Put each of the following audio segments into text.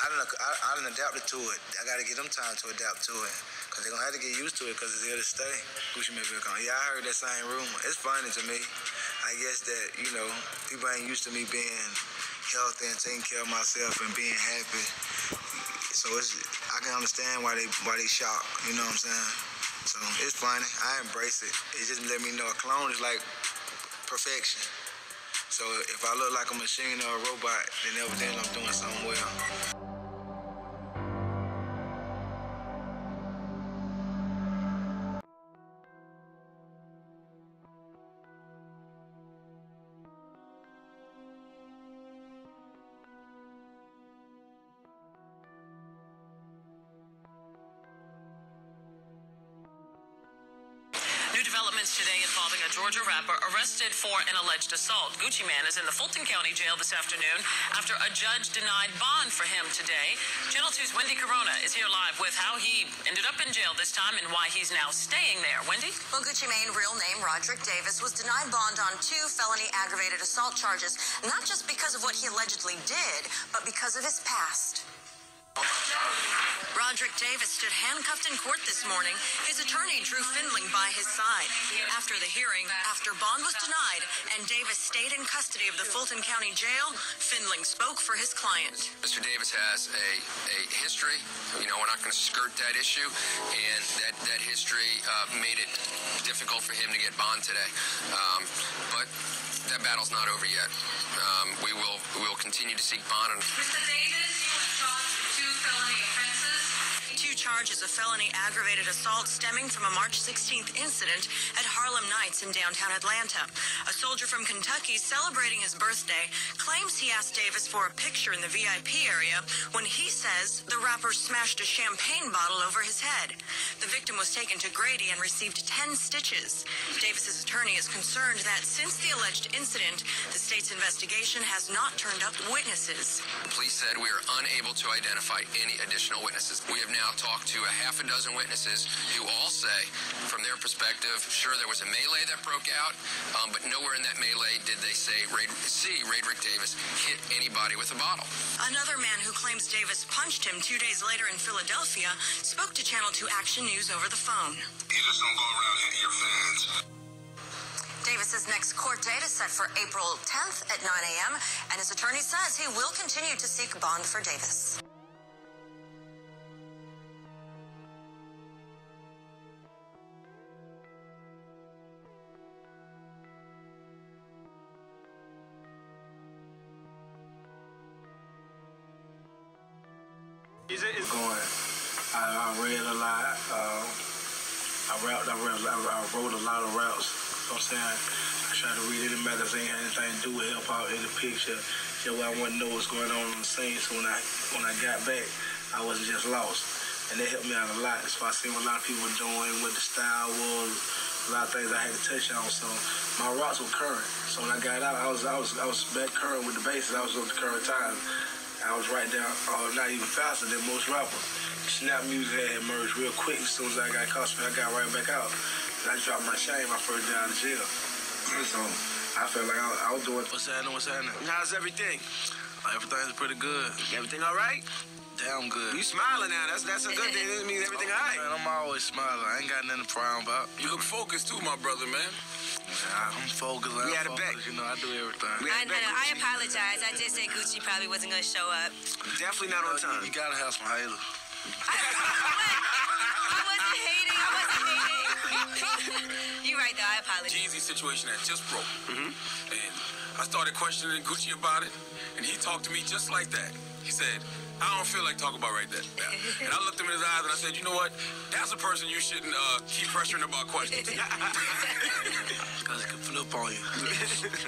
I done, I, I adapted to it. I got to give them time to adapt to it. Because they're going to have to get used to it because it's here to stay. Gucci will come. Yeah, I heard that same rumor. It's funny to me. I guess that, you know, people ain't used to me being healthy and taking care of myself and being happy. So it's, I can understand why they why they shocked. You know what I'm saying? So it's funny. I embrace it. It just let me know a clone is like perfection. So if I look like a machine or a robot, then everything I'm doing something well. Arrested for an alleged assault. Gucci Mane is in the Fulton County Jail this afternoon after a judge denied bond for him today. Channel 2's Wendy Corona is here live with how he ended up in jail this time and why he's now staying there. Wendy? Well, Gucci Mane, real name Roderick Davis, was denied bond on two felony aggravated assault charges, not just because of what he allegedly did, but because of his past. Roderick Davis stood handcuffed in court this morning. His attorney, Drew Findling, by his side. After the hearing, after bond was denied and Davis stayed in custody of the Fulton County Jail, Findling spoke for his client. Mr. Davis has a, a history. You know, we're not going to skirt that issue, and that, that history uh, made it difficult for him to get bond today. Um, but that battle's not over yet. Um, we will we will continue to seek bond. And Mr. Davis, Charges of felony aggravated assault stemming from a March 16th incident at Harlem Nights in downtown Atlanta. A soldier from Kentucky celebrating his birthday claims he asked Davis for a picture in the VIP area when he says the rapper smashed a champagne bottle over his head. The victim was taken to Grady and received 10 stitches. Davis's attorney is concerned that since the alleged incident, the state's investigation has not turned up witnesses. police said we are unable to identify any additional witnesses. We have now talked to a half a dozen witnesses who all say, from their perspective, sure there was a melee that broke out, um, but nowhere in that melee did they say Ray, see Radrick Davis hit anybody with a bottle. Another man who claims Davis punched him two days later in Philadelphia spoke to Channel 2 Action News over the phone. You just don't go around hitting your fans. Davis's next court date is set for April 10th at 9 a.m., and his attorney says he will continue to seek bond for Davis. Is it is going? I, I read a lot. Uh, I rapped. I, read, I, wrote a lot of routes. You know what I'm saying? I tried to read any magazine, anything to do with hip hop, any picture. Just where I want to know what's going on on the scene. So when I when I got back, I wasn't just lost, and that helped me out a lot. So I seen what a lot of people doing, what the style was, a lot of things I had to touch on. So my rocks were current. So when I got out, I was I was I was back current with the bases. I was on the current time. I was right down, uh, not even faster than most rappers. Snap music had emerged real quick. As soon as I got custody, I got right back out. And I dropped my shame my first day out of jail. So I felt like I, I was doing. What's happening? What's happening? How's everything? Everything's pretty good. Everything all right? Damn good. You smiling now. That's that's a good thing. That means everything all right. Man, I'm always smiling. I ain't got nothing to frown about. You look focused too, my brother, man. I'm focused. I'm We had a bet. You know, I do everything. I, I, had a bet, know, I apologize. I did say Gucci probably wasn't going to show up. Definitely not on time. You gotta have some haters. I, I wasn't hating. I wasn't hating. You're right, though. I apologize. Jeezy situation had just broke. Mm-hmm. And I started questioning Gucci about it, and he talked to me just like that. He said, I don't feel like talking about right that now. And I looked him in his eyes and I said, you know what? That's a person you shouldn't uh, keep pressuring about questions. Because it can flip on you.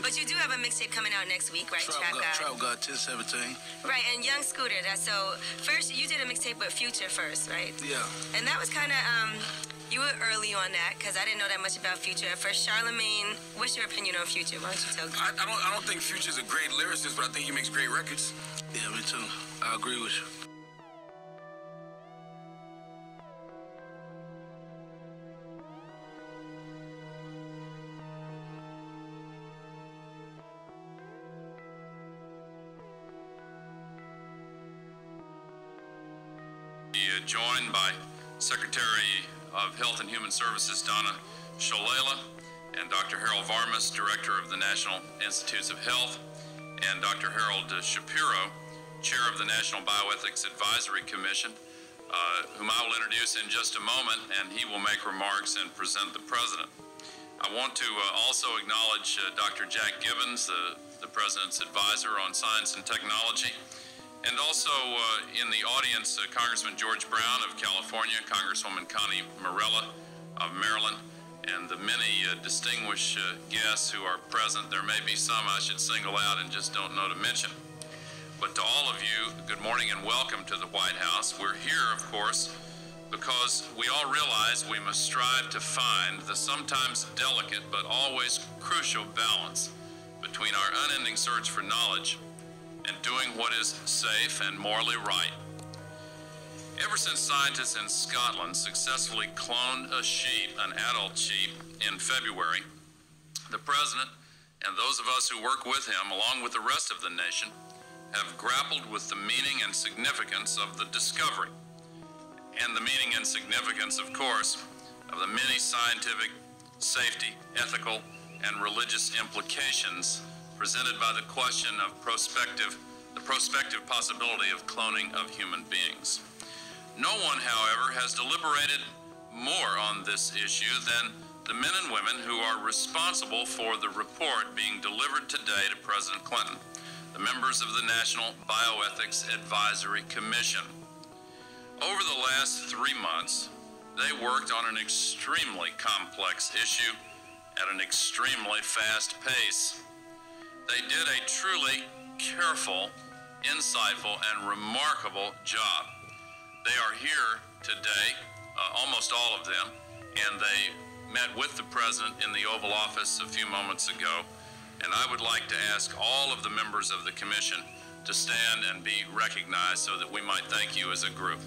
But you do have a mixtape coming out next week, right? Trap God, God. Trap God 1017. Right, and Young Scooter. That so first you did a mixtape with Future first, right? Yeah. And that was kind of um, you were early on that because I didn't know that much about Future at first. Charlemagne, what's your opinion on Future? Why don't you tell? I, I don't I don't think Future's a great lyricist, but I think he makes great records. Yeah, me too. I agree with you. Services Donna Shalala and Dr. Harold Varmus, Director of the National Institutes of Health, and Dr. Harold Shapiro, Chair of the National Bioethics Advisory Commission, uh, whom I will introduce in just a moment, and he will make remarks and present the President. I want to uh, also acknowledge uh, Dr. Jack Gibbons, the, the President's advisor on science and technology, and also uh, in the audience, uh, Congressman George Brown of California, Congresswoman Connie Morella of Maryland, and the many uh, distinguished uh, guests who are present. There may be some I should single out and just don't know to mention. But to all of you, good morning and welcome to the White House. We're here, of course, because we all realize we must strive to find the sometimes delicate but always crucial balance between our unending search for knowledge and doing what is safe and morally right. Ever since scientists in Scotland successfully cloned a sheep, an adult sheep, in February, the President and those of us who work with him, along with the rest of the nation, have grappled with the meaning and significance of the discovery. And the meaning and significance, of course, of the many scientific, safety, ethical, and religious implications presented by the question of prospective, the prospective possibility of cloning of human beings. No one, however, has deliberated more on this issue than the men and women who are responsible for the report being delivered today to President Clinton, the members of the National Bioethics Advisory Commission. Over the last three months, they worked on an extremely complex issue at an extremely fast pace. They did a truly careful, insightful, and remarkable job. They are here today, uh, almost all of them, and they met with the President in the Oval Office a few moments ago. And I would like to ask all of the members of the Commission to stand and be recognized so that we might thank you as a group.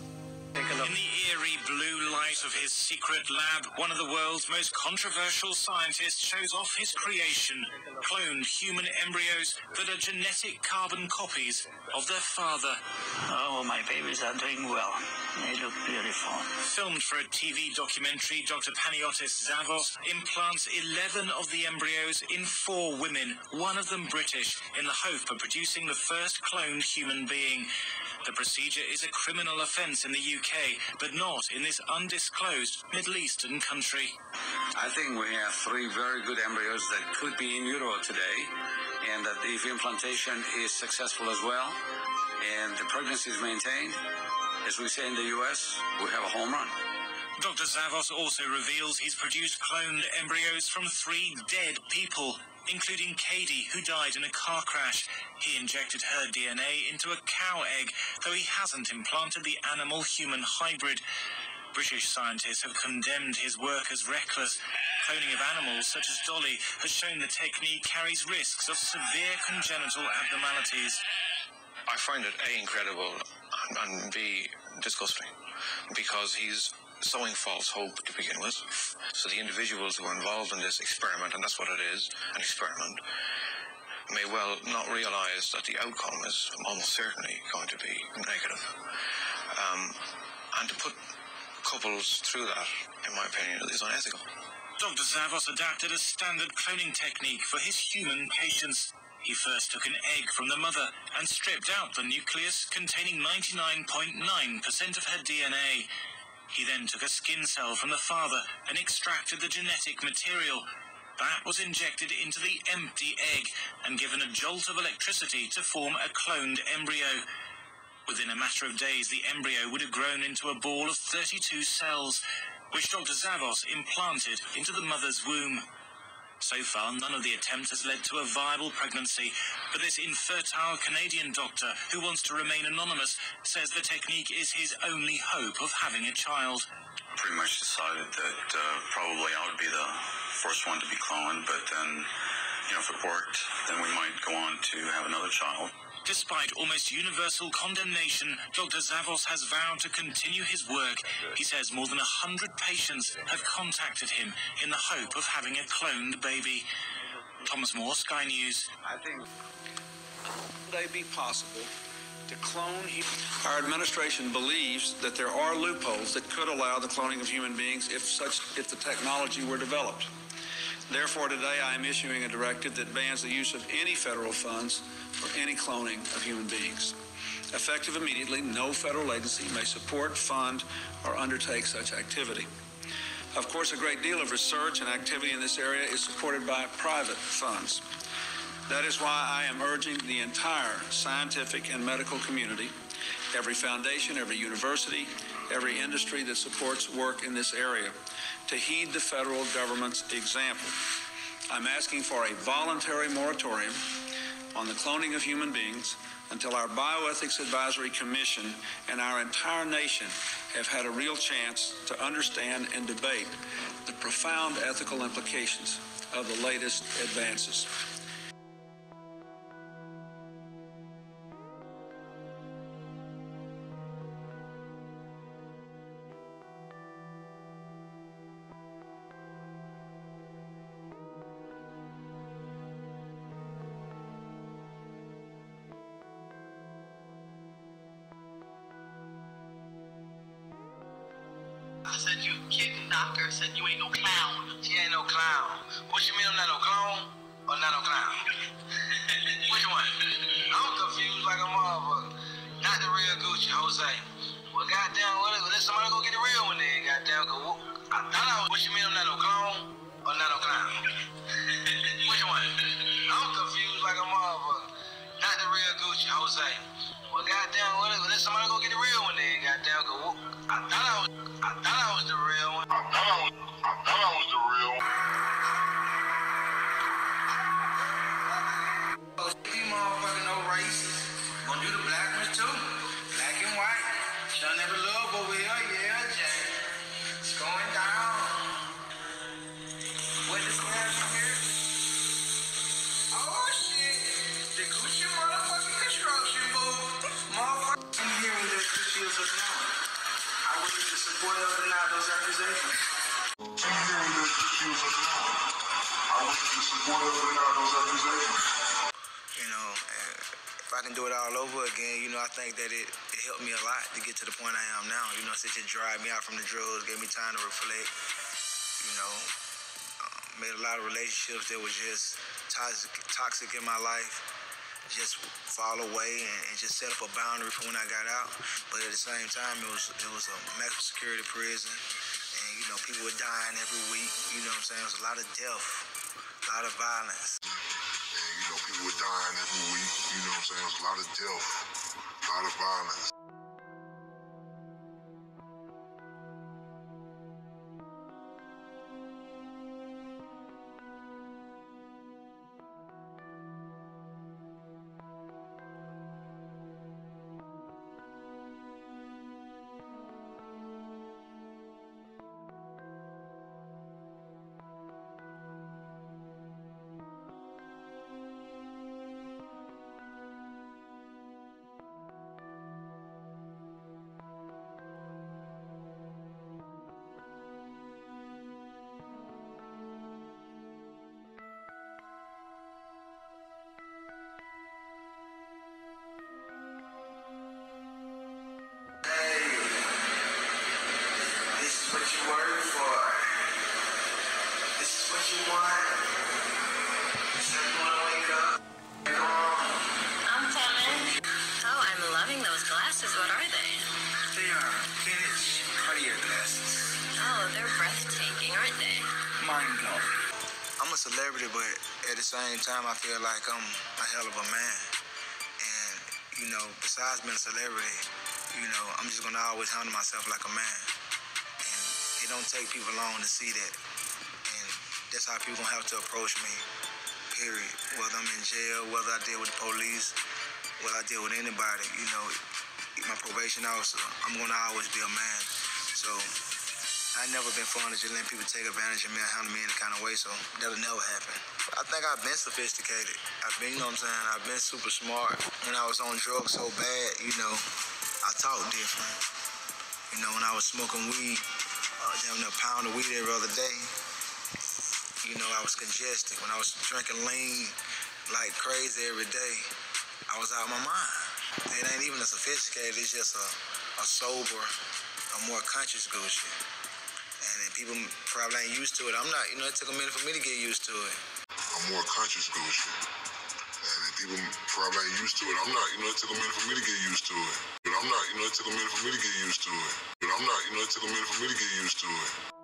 In the eerie blue light of his secret lab, one of the world's most controversial scientists shows off his creation cloned human embryos that are genetic carbon copies of their father. Oh, my babies are doing well. They look beautiful. Filmed for a TV documentary, Dr. Panayiotis Zavos implants 11 of the embryos in four women, one of them British, in the hope of producing the first cloned human being. The procedure is a criminal offence in the UK, but not in this undisclosed Middle Eastern country. I think we have three very good embryos that could be in utero today, and that if implantation is successful as well, and the pregnancy is maintained, as we say in the US, we have a home run. Dr. Zavos also reveals he's produced cloned embryos from three dead people, including Katie, who died in a car crash. He injected her DNA into a cow egg, though he hasn't implanted the animal human hybrid. British scientists have condemned his work as reckless. Cloning of animals, such as Dolly, has shown the technique carries risks of severe congenital abnormalities. I find it A, incredible, and, B, disgusting, because he's sowing false hope to begin with. So the individuals who are involved in this experiment, and that's what it is, an experiment, may well not realize that the outcome is almost certainly going to be negative. Um, and to put couples through that, in my opinion, is unethical. Dr. Zavos adapted a standard cloning technique for his human patients. He first took an egg from the mother and stripped out the nucleus containing 99.9% of her DNA. He then took a skin cell from the father and extracted the genetic material. That was injected into the empty egg and given a jolt of electricity to form a cloned embryo. Within a matter of days, the embryo would have grown into a ball of 32 cells, which Dr. Zavos implanted into the mother's womb. So far, none of the attempts has led to a viable pregnancy, but this infertile Canadian doctor, who wants to remain anonymous, says the technique is his only hope of having a child. Pretty much decided that uh, probably I would be the first one to be cloned, but then, you know, if it worked, then we might go on to have another child. Despite almost universal condemnation, Dr. Zavos has vowed to continue his work. He says more than a hundred patients have contacted him in the hope of having a cloned baby. Thomas Moore, Sky News. I think they be possible to clone Our administration believes that there are loopholes that could allow the cloning of human beings if such if the technology were developed. Therefore, today I am issuing a directive that bans the use of any federal funds for any cloning of human beings. Effective immediately, no federal agency may support, fund, or undertake such activity. Of course, a great deal of research and activity in this area is supported by private funds. That is why I am urging the entire scientific and medical community, every foundation, every university, every industry that supports work in this area, to heed the federal government's example. I'm asking for a voluntary moratorium on the cloning of human beings until our Bioethics Advisory Commission and our entire nation have had a real chance to understand and debate the profound ethical implications of the latest advances. Time to reflect. You know, uh, made a lot of relationships that were just toxic, toxic in my life. Just fall away and, and just set up a boundary for when I got out. But at the same time, it was it was a maximum security prison, and you know, people were dying every week. You know what I'm saying? It was a lot of death, a lot of violence. And, you know, people were dying every week. You know what I'm saying? It was a lot of death, a lot of violence. Same time, I feel like I'm a hell of a man. And, you know, besides being a celebrity, you know, I'm just gonna always handle myself like a man. And it don't take people long to see that. And that's how people gonna have to approach me, period. Whether I'm in jail, whether I deal with the police, whether I deal with anybody, you know, my probation officer, I'm gonna always be a man. So I never been fond of just letting people take advantage of me or handle me any kind of way, so that'll never happen. I think I've been sophisticated. I've been, you know what I'm saying? I've been super smart. When I was on drugs so bad, you know, I talk different. You know, when I was smoking weed, uh, damn near a pound of weed every other day, you know, I was congested. When I was drinking lean like crazy every day, I was out of my mind. it ain't even a sophisticated. It's just a, a sober, a more conscious Gucci. People probably ain't used to it. I'm not. You know, it took a minute for me to get used to it. I'm more conscious Gucci. And people probably ain't used to it. I'm not. You know, it took a minute for me to get used to it. But I'm not. You know, it took a minute for me to get used to it. But I'm not. You know, it took a minute for me to get used to it.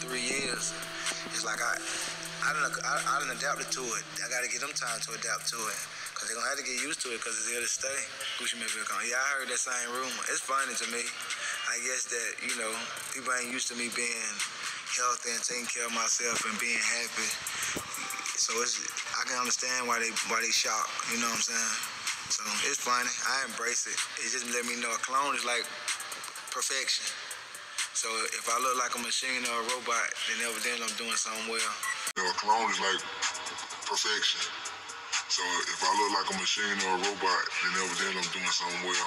Three years, it's like I, I done, I, I done adapted to it. I got to give them time to adapt to it. Because they're to have to get used to it because it's here to stay. Gucci Mane Yeah, I heard that same rumor. It's funny to me. I guess that, you know, people ain't used to me being healthy and taking care of myself and being happy. So it's, I can understand why they why they shocked. You know what I'm saying? So it's funny. I embrace it. It just let me know a clone is like perfection. So if I look like a machine or a robot, then evidently I'm doing something well. You know, a clone is like perfection. So if I look like a machine or a robot, then evidently I'm doing something well.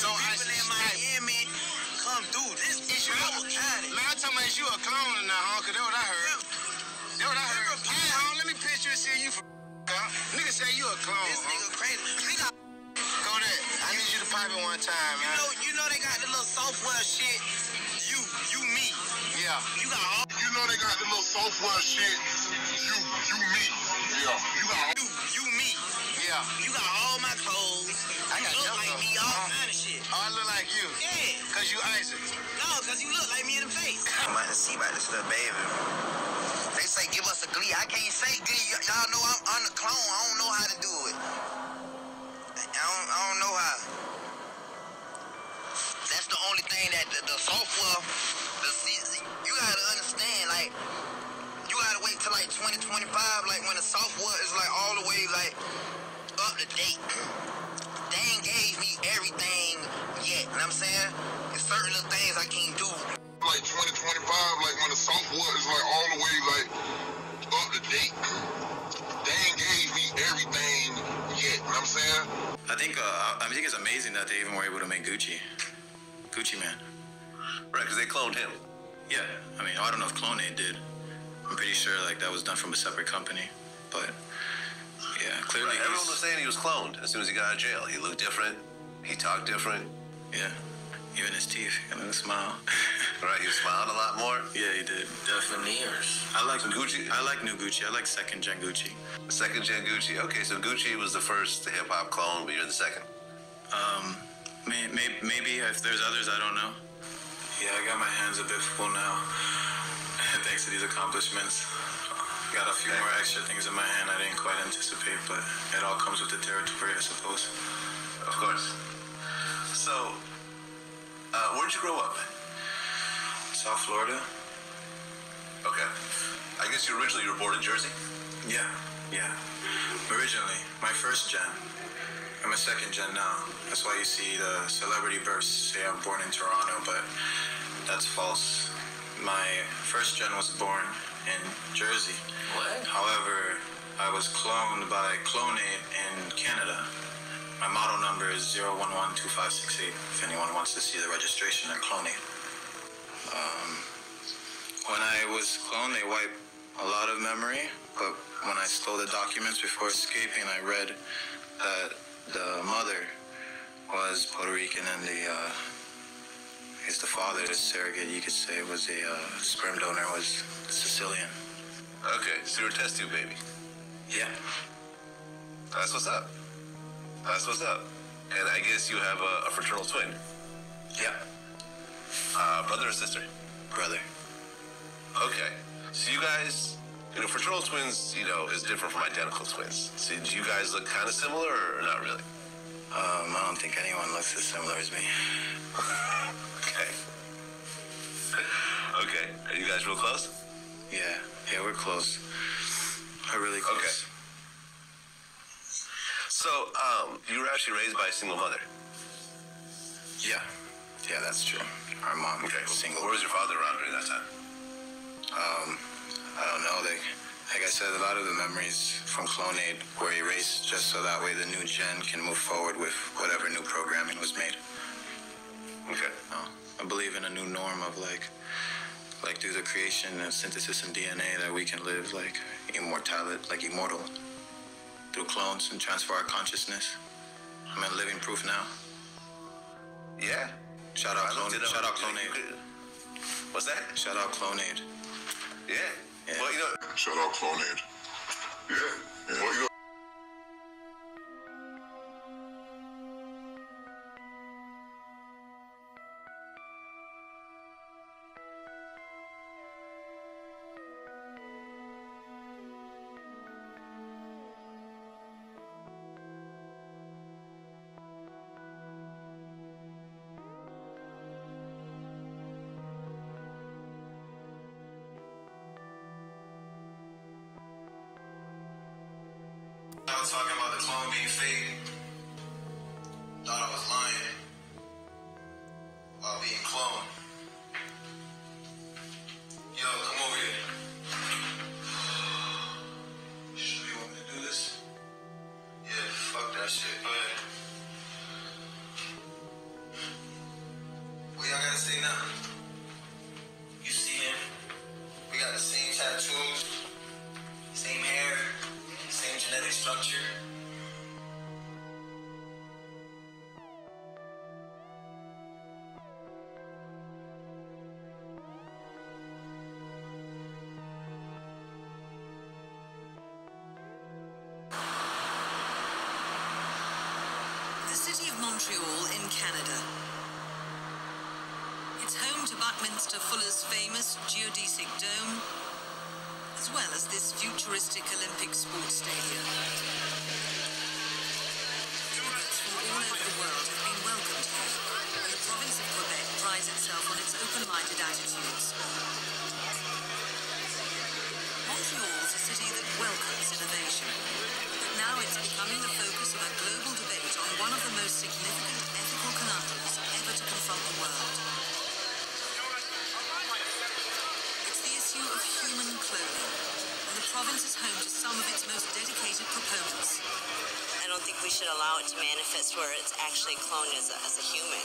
so people in Miami come through. This is Broward County. Man, I'm talking about you a clone now, huh? Cause that's what I heard. That's what I heard. Hey, home, let me picture and see you for Nigga say you a clone. This nigga crazy. Got Go there. I need you to pop it one time, You man. know, you know they got the little software shit. You, you, me. Yeah. You got all. You know they got the little software shit. You, you, me. Yeah. You got all. You, you, me. Yeah. You got all my clothes. I got you look like clothes. me, all Uh-huh. kind of shit. Oh, I look like you. Yeah. Cause you Isaac. No, cause you look like me in the face. I'm about to see about this little baby. They say give us a glee. I can't say glee. Y- y'all know I'm, I'm the clone. I don't know how to do it. The only thing that the, the software, the se- you gotta understand, like, you gotta wait till like 2025, like when the software is like all the way like up to date. They ain't gave me everything yet, you know what I'm saying? There's certain little things I can't do. like 2025, like when the software is like all the way like up to date. They ain't gave me everything yet. You know what I'm saying? I think uh, I think it's amazing that they even were able to make Gucci, Gucci Mane. Right, because they cloned him. Yeah, I mean I don't know if Clone did. I'm pretty sure like that was done from a separate company, but yeah, clearly Right, everyone he's- was saying he was cloned as soon as he got out of jail. He looked different. He talked different. Yeah, even his teeth, and a smile. Right, he was smiling a lot more. Yeah, he did. Definitely. I like Gucci. I like new Gucci. I like second gen Gucci. Second gen Gucci. Okay, so Gucci was the first hip hop clone, but you're the second. Um, may, may, maybe if there's others, I don't know. Yeah, I got my hands a bit full now, thanks to these accomplishments. Got a few more extra things in my hand I didn't quite anticipate, but it all comes with the territory, I suppose. Of course. So, uh, where'd you grow up? South Florida. Okay. I guess you originally you were born in Jersey. Yeah, yeah. Originally, my first gen. I'm a second gen now. That's why you see the celebrity bursts say I'm born in Toronto, but that's false. My first gen was born in Jersey. What? However, I was cloned by Clonaid in Canada. My model number is 0112568 if anyone wants to see the registration at Clonaid. Um, when I was cloned, they wiped a lot of memory, but when I stole the documents before escaping, I read that the mother was Puerto Rican and the, uh, I guess the father, the surrogate, you could say, was a uh, sperm donor, was Sicilian. Okay, so you were test tube baby. Yeah. That's what's up. That's what's up. And I guess you have a, a fraternal twin. Yeah. Uh, brother or sister? Brother. Okay. So you guys, you know, fraternal twins, you know, is different from identical twins. So do you guys look kind of similar or not really? Um, I don't think anyone looks as similar as me. okay. Okay. Are you guys real close? Yeah, yeah, we're close. We're really close. Okay. So, um, you were actually raised by a single mother. Yeah, yeah, that's true. Our mom Okay. was single. Where was your father around during that time? Um, I don't know. They, like I said, a lot of the memories from Clonaid were erased just so that way the new gen can move forward with whatever new programming was made. Okay. No, I believe in a new norm of like, like through the creation and synthesis and DNA that we can live like immortality, like immortal, through clones and transfer our consciousness. I'm in living proof now. Yeah. Shout out Clonaid. Shout out Clonaid. What's that? Shout out Clonaid. Yeah. Well, you know. Shout out Clonaid. Yeah. Well, you know. Say nothing. To Fuller's famous geodesic dome, as well as this futuristic Olympic sports stadium. Immigrants from all over the world have been welcomed here, the province of Quebec prides itself on its open-minded attitudes. Montreal is a city that welcomes innovation, but now it's becoming the focus of a global debate on one of the most significant ethical conundrums ever to confront the world. And province is home to some of its most dedicated proponents. I don't think we should allow it to manifest where it's actually cloned as a, as a human.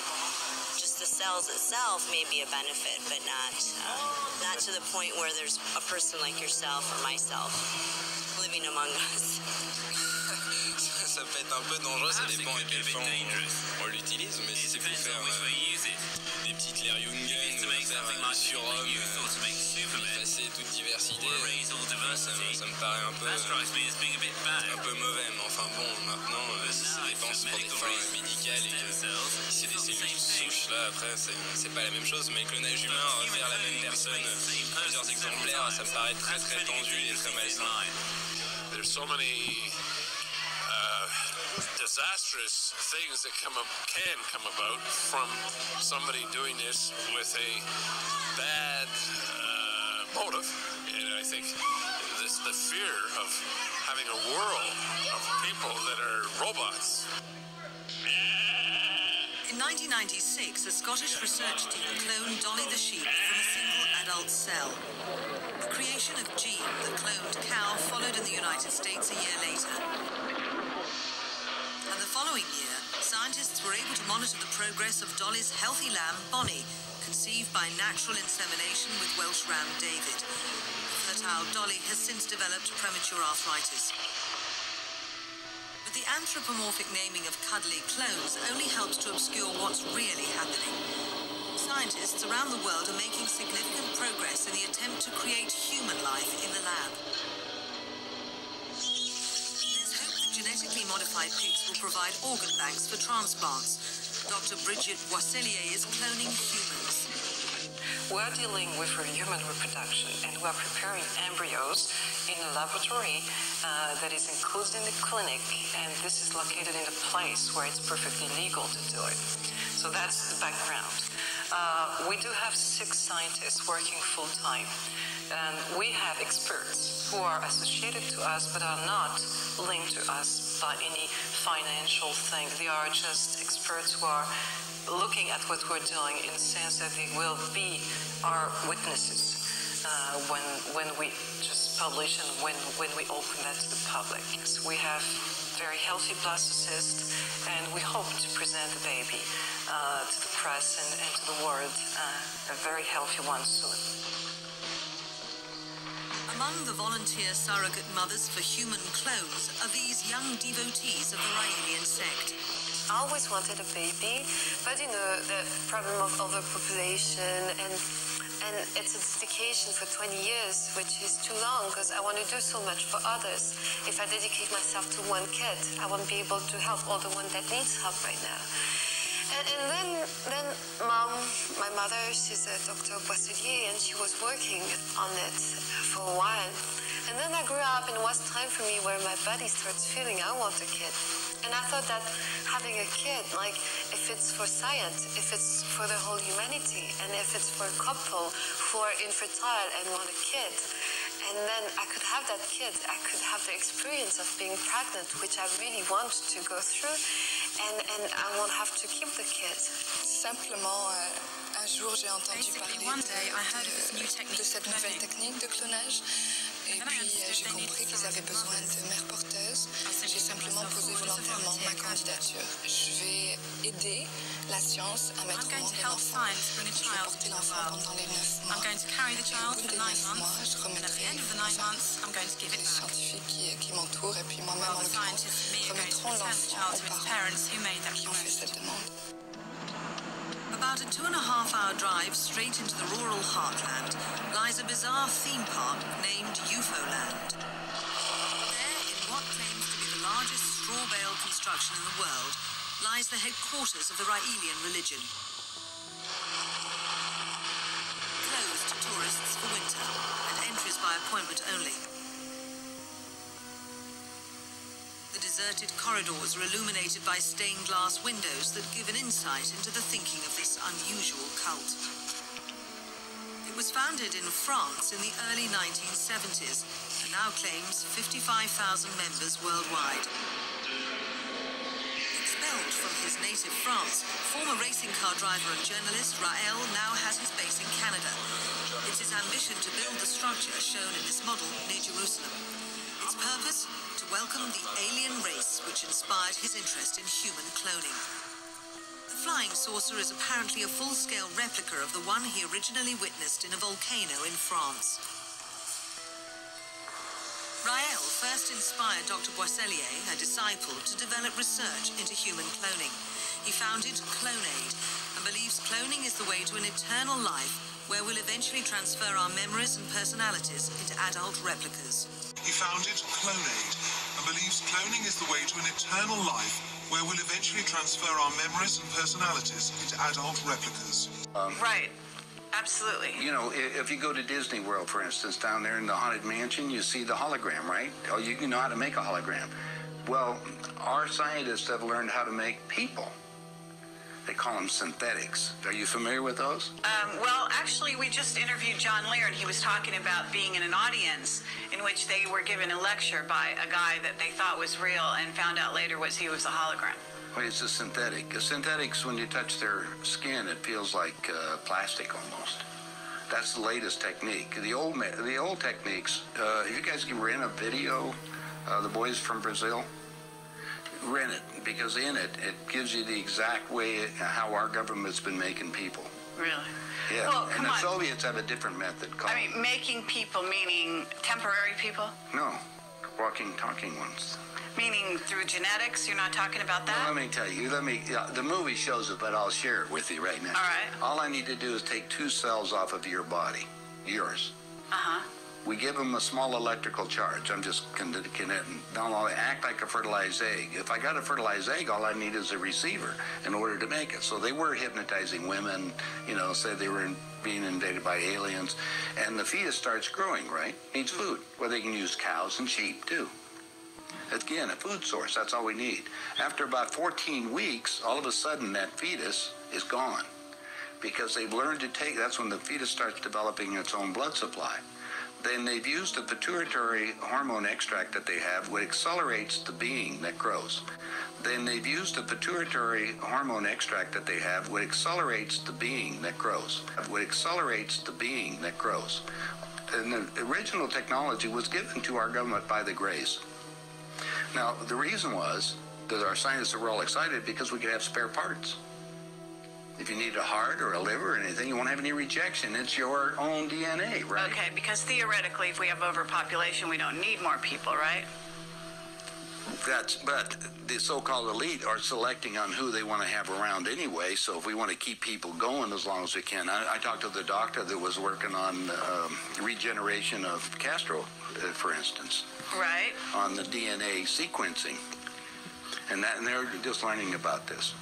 Just the cells itself may be a benefit, but not uh, not to the point where there's a person like yourself or myself living among us. ça peut être un peu dangereux, ça dépend me- ça me paraît un peu, un peu mauvais, mais enfin bon, maintenant, euh, si ça dépense pour des fins médicales et que c'est des cellules souches, là, après, c'est c'est pas la même chose, mais le clonage humain, refaire la même personne, plusieurs exemplaires, ça me paraît très très tendu et très malsain. There's so many uh, disastrous things that come up, can come about from somebody doing this with a bad uh, motive. And I think. this the fear of having a world of people that are robots. In 1996, a Scottish research team cloned Dolly the sheep from a single adult cell. The creation of Gene, the cloned cow, followed in the United States a year later. And the following year, scientists were able to monitor the progress of Dolly's healthy lamb, Bonnie, conceived by natural insemination with Welsh ram David. Dolly has since developed premature arthritis. But the anthropomorphic naming of cuddly clones only helps to obscure what's really happening. Scientists around the world are making significant progress in the attempt to create human life in the lab. There's hope that genetically modified pigs will provide organ banks for transplants. Dr. Brigitte Boisselier is cloning humans. We're dealing with human reproduction and we're preparing embryos in a laboratory uh, that is included in the clinic, and this is located in a place where it's perfectly legal to do it. So that's the background. Uh, we do have six scientists working full time, and we have experts who are associated to us but are not linked to us by any financial thing. They are just experts who are looking at what we're doing in the sense that they will be our witnesses uh, when when we just publish and when when we open that to the public. So we have very healthy blastocyst, and we hope to present the baby uh, to the press and, and to the world, uh, a very healthy one soon. Among the volunteer surrogate mothers for human clones are these young devotees of the Raelian sect. I always wanted a baby, but you know the problem of overpopulation and and it's a dedication for 20 years, which is too long because I want to do so much for others. If I dedicate myself to one kid, I won't be able to help all the one that needs help right now. And, and then, then mom, my mother, she's a Dr. Boisselier, and she was working on it for a while. And then I grew up, and it was time for me where my body starts feeling I want a kid. And I thought that having a kid, like if it's for science, if it's for the whole humanity, and if it's for a couple who are infertile and want a kid, and then I could have that kid, I could have the experience of being pregnant, which I really want to go through, and, and I won't have to keep the kid. Simplement, euh, un jour j'ai entendu parler de, de cette nouvelle technique de clonage. Et puis euh, j'ai compris qu'ils avaient besoin de mères porteuses. J'ai simplement posé volontairement ma candidature. Je vais aider la la science à mettre au monde un enfant. Je vais porter l'enfant pendant les 9 mois. I'm going to carry the Et au child bout for des nine 9 mois, months. je And at the remettrai end of the nine months, I'm going to give it les back. scientifiques qui, qui m'entourent et puis moi-même en Well, the l'occurrence scientists, me, are going to remettront return the l'enfant child aux to its parents parents who made that qui ont fait request. cette demande. About a two and a half hour drive straight into the rural heartland lies a bizarre theme park named UFOland. There, in what claims to be the largest straw bale construction in the world, lies the headquarters of the Raelian religion. Closed to tourists for winter, and entries by appointment only. The deserted corridors are illuminated by stained glass windows that give an insight into the thinking of this unusual cult. It was founded in France in the early 1970s and now claims 55,000 members worldwide. Expelled from his native France, former racing car driver and journalist Rael now has his base in Canada. It's his ambition to build the structure shown in this model near Jerusalem. Its purpose? To welcome the alien race which inspired his interest in human cloning. The flying saucer is apparently a full-scale replica of the one he originally witnessed in a volcano in France. Rael first inspired Dr. Boisselier, a disciple, to develop research into human cloning. He founded Clonaid and believes cloning is the way to an eternal life where we'll eventually transfer our memories and personalities into adult replicas. He founded Clonaid and believes cloning is the way to an eternal life where we'll eventually transfer our memories and personalities into adult replicas. Um, right. Absolutely. You know, if you go to Disney World, for instance, down there in the Haunted Mansion, you see the hologram, right? Oh, you, you know how to make a hologram. Well, our scientists have learned how to make people. They call them synthetics. Are you familiar with those? Um, well, actually, we just interviewed John Lear, and he was talking about being in an audience in which they were given a lecture by a guy that they thought was real, and found out later was he was a hologram. Well, it's a synthetic. A synthetics, when you touch their skin, it feels like uh, plastic almost. That's the latest technique. The old the old techniques. Uh, if you guys can rent a video, uh, the boys from Brazil, rent it because in it it gives you the exact way how our government's been making people. Really? Yeah, Well, and the on. Soviets have a different method called I mean, making people meaning temporary people, no, walking, talking ones. meaning through genetics. You're not talking about that. Well, let me tell you. Let me. Yeah, the movie shows it, but I'll share it with you right now. All right. All I need to do is take two cells off of your body, yours. Uh huh. We give them a small electrical charge. I'm just connecting. Don't act like a fertilized egg. If I got a fertilized egg, all I need is a receiver in order to make it. So they were hypnotizing women. You know, said they were in, being invaded by aliens, and the fetus starts growing. Right? Needs food. Well, they can use cows and sheep too. Again, a food source. That's all we need. After about 14 weeks, all of a sudden that fetus is gone because they've learned to take. That's when the fetus starts developing its own blood supply. Then they've used a pituitary hormone extract that they have, which accelerates the being that grows. Then they've used a pituitary hormone extract that they have, which accelerates the being that grows. Which accelerates the being that grows. And the original technology was given to our government by the Greys. Now, the reason was that our scientists were all excited because we could have spare parts. If you need a heart or a liver or anything, you won't have any rejection. It's your own DNA, right? Okay, because theoretically, if we have overpopulation, we don't need more people, right? That's but the so-called elite are selecting on who they want to have around anyway. So if we want to keep people going as long as we can, I, I talked to the doctor that was working on um, regeneration of Castro, uh, for instance, Right. on the DNA sequencing, and that and they're just learning about this.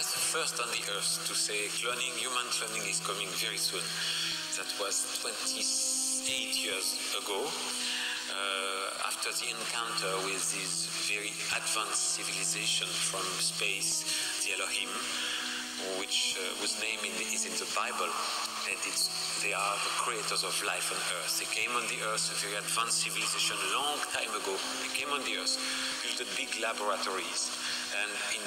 Was the first on the earth to say cloning, human cloning is coming very soon. That was 28 years ago. Uh, after the encounter with this very advanced civilization from space, the Elohim, which uh, whose name in the, is in the Bible, and they are the creators of life on Earth. They came on the Earth, a very advanced civilization, a long time ago. They came on the Earth, built big laboratories,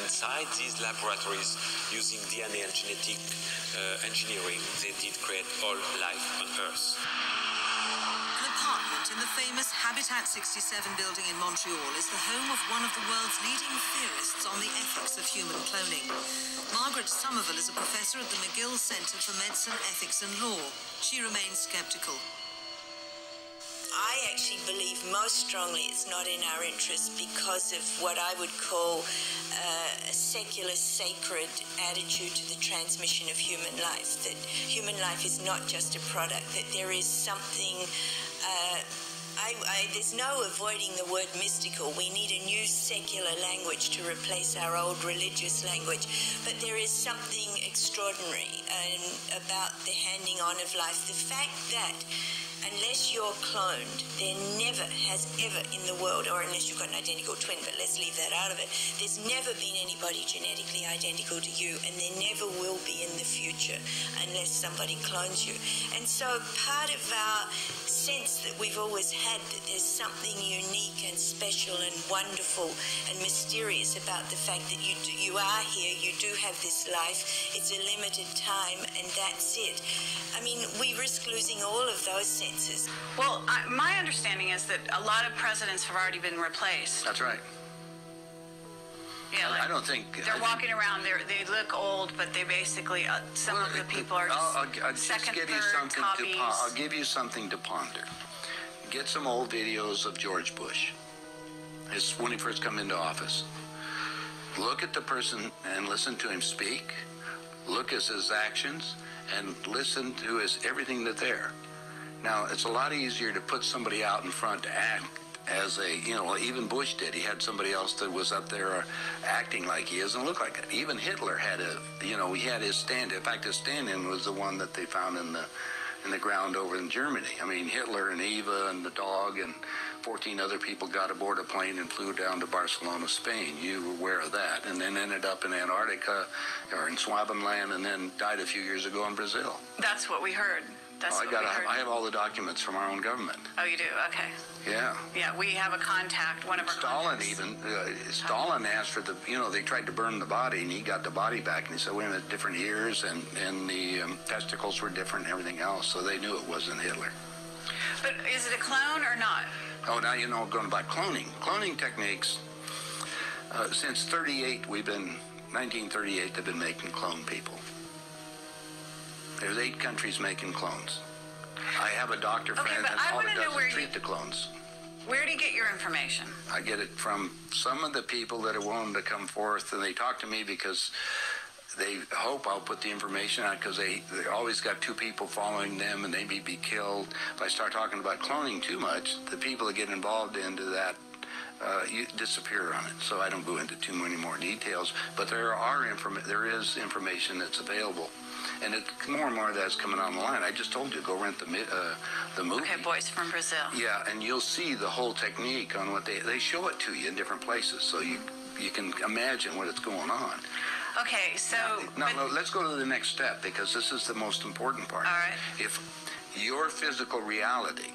inside these laboratories, using DNA and genetic uh, engineering, they did create all life on Earth An apartment in the famous Habitat 67 building in Montreal is the home of one of the world's leading theorists on the ethics of human cloning. Margaret Somerville is a professor at the McGill Center for Medicine, Ethics and Law. She remains skeptical. I actually believe most strongly it's not in our interest because of what I would call uh, a secular, sacred attitude to the transmission of human life. That human life is not just a product, that there is something uh, I, I, there's no avoiding the word mystical. We need a new secular language to replace our old religious language. But there is something extraordinary um, about the handing on of life. The fact that unless you're cloned, there never has ever in the world, or unless you've got an identical twin, but let's leave that out of it, there's never been anybody genetically identical to you, and there never will be in the future unless somebody clones you. And so part of our sense that we've always had that there's something unique and special and wonderful and mysterious about the fact that you do, you are here, you do have this life, it's a limited time, and that's it. I mean, we risk losing all of those senses well, I, my understanding is that a lot of presidents have already been replaced. That's right. Yeah, like I don't think they're I walking think, around. They they look old, but they basically uh, some well, of the people are just I'll, I'll, I'll second, give third you something copies. to I'll give you something to ponder. Get some old videos of George Bush. His when he first come into office. Look at the person and listen to him speak. Look at his actions and listen to his everything that's there. Now, it's a lot easier to put somebody out in front to act as a, you know, even Bush did. He had somebody else that was up there uh, acting like he is and look like it. Even Hitler had a, you know, he had his stand. In fact, his stand-in was the one that they found in the in the ground over in Germany. I mean, Hitler and Eva and the dog and 14 other people got aboard a plane and flew down to Barcelona, Spain. You were aware of that. And then ended up in Antarctica or in Swabenland and then died a few years ago in Brazil. That's what we heard. That's oh, I got. I have all the documents from our own government. Oh, you do? Okay. Yeah. Yeah, we have a contact. One of our Stalin contacts. even. Uh, Stalin asked for the. You know, they tried to burn the body, and he got the body back, and he said, "Wait a minute, different ears, and and the um, testicles were different, and everything else." So they knew it wasn't Hitler. But is it a clone or not? Oh, now you know going about cloning. Cloning techniques. Uh, since 38, we've been 1938. They've been making clone people. There's eight countries making clones. I have a doctor Okay, friend but that I all it does where is you- treat the clones. Where do you get your information? I get it from some of the people that are willing to come forth, and they talk to me because they hope I'll put the information out because they they always got two people following them, and they may be killed. If I start talking about cloning too much, the people that get involved into that uh, you disappear on it. So I don't go into too many more details. But there are inform- there is information that's available, and it, more and more of that's coming on the line. I just told you go rent the uh, the movie. Okay, boys from Brazil. Yeah, and you'll see the whole technique on what they they show it to you in different places, so you you can imagine what it's going on. Okay, so No, no, let's go to the next step because this is the most important part. All right. If your physical reality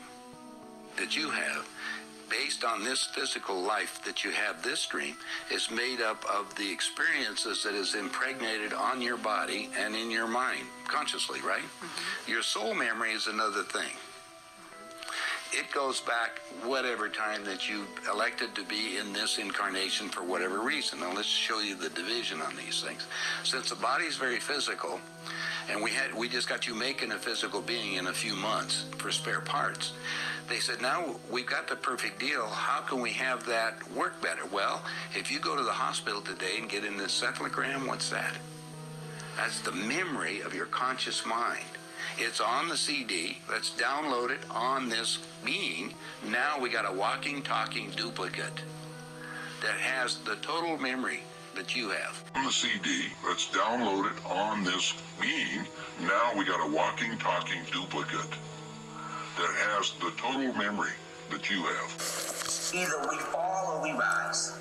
that you have, based on this physical life that you have, this dream, is made up of the experiences that is impregnated on your body and in your mind, consciously, right? Mm-hmm. Your soul memory is another thing. It goes back whatever time that you elected to be in this incarnation for whatever reason. Now let's show you the division on these things. Since the body is very physical, and we had we just got you making a physical being in a few months for spare parts. They said, now we've got the perfect deal. How can we have that work better? Well, if you go to the hospital today and get an encephalogram, what's that? That's the memory of your conscious mind. It's on the CD. Let's download it on this being. Now we got a walking, talking duplicate that has the total memory that you have. On the CD, let's download it on this being. Now we got a walking, talking duplicate that has the total memory that you have. Either we fall or we rise.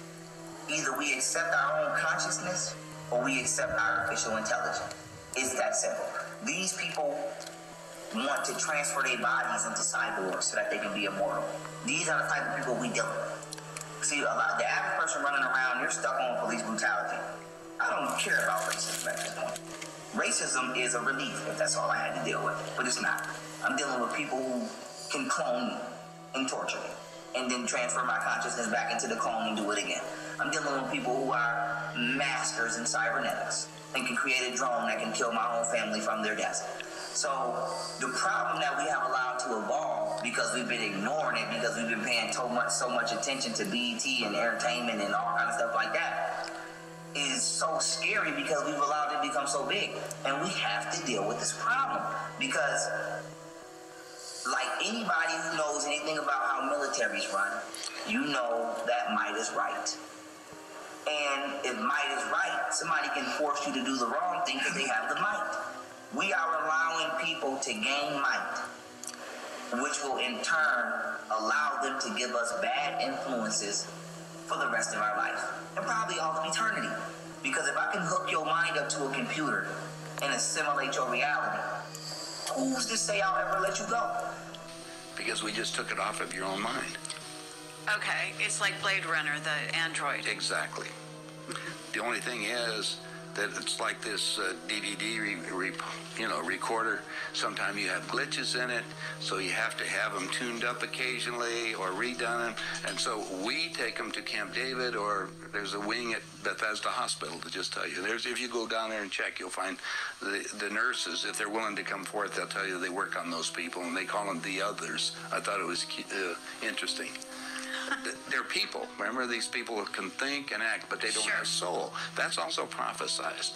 Either we accept our own consciousness or we accept artificial intelligence. It's that simple. These people want to transfer their bodies into cyborgs so that they can be immortal. These are the type of people we deal with. See, a lot, the average person running around, you're stuck on police brutality. I don't care about racism at this point. Racism is a relief if that's all I had to deal with, but it's not. I'm dealing with people who can clone me and torture me and then transfer my consciousness back into the clone and do it again. I'm dealing with people who are masters in cybernetics and can create a drone that can kill my whole family from their desk. So the problem that we have allowed to evolve because we've been ignoring it because we've been paying so much so much attention to BET and entertainment and all kind of stuff like that is so scary because we've allowed it to become so big. And we have to deal with this problem because like anybody who knows anything about how militaries run, you know that might is right. And if might is right, somebody can force you to do the wrong thing because they have the might. We are allowing people to gain might, which will in turn allow them to give us bad influences for the rest of our life and probably all of eternity. Because if I can hook your mind up to a computer and assimilate your reality, who's to say I'll ever let you go? Because we just took it off of your own mind. Okay, it's like Blade Runner, the android. Exactly. The only thing is that it's like this uh, DVD, re, re, you know, recorder. Sometimes you have glitches in it, so you have to have them tuned up occasionally or redone. them. And so we take them to Camp David, or there's a wing at Bethesda Hospital to just tell you. There's if you go down there and check, you'll find the the nurses, if they're willing to come forth, they'll tell you they work on those people, and they call them the others. I thought it was uh, interesting they're people. Remember, these people can think and act, but they don't have a soul. That's also prophesized.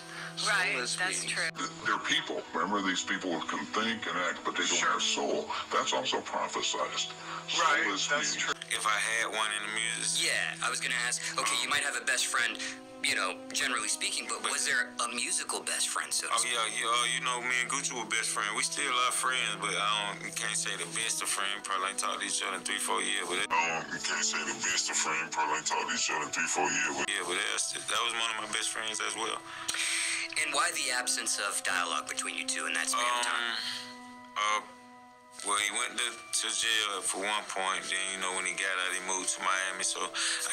Right, Soulless that's beings. true. They're people. Remember, these people can think and act, but they don't have soul. That's also prophesized. Right, Soulless that's beings. true. If I had one in the music. Yeah, I was gonna ask. Okay, you might have a best friend, you know, generally speaking, but was there a musical best friend? So to Oh speak? yeah, yeah, uh, you know, me and Gucci were best friends. We still are friends, but I don't, can't say the best of friends. Probably ain't talked to each other in three, four years. But Um, you can't say the best of friends. Probably ain't talked to each other in three, four years. But yeah, but that's, that was one of my best friends as well. And why the absence of dialogue between you two in that span of time? Uh, well, he went to, to jail for one point. Then, you know, when he got out, he moved to Miami. So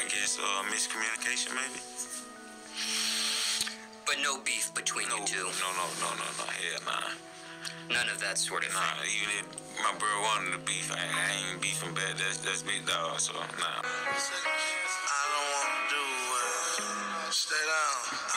I guess uh, miscommunication, maybe. But no beef between you two. No, no, no, no, no. Hell nah. None of that sort of Nah, even if my bro wanted to beef, I, I ain't beefing back. That's that's big dog. So nah. I don't want to do it. Stay down.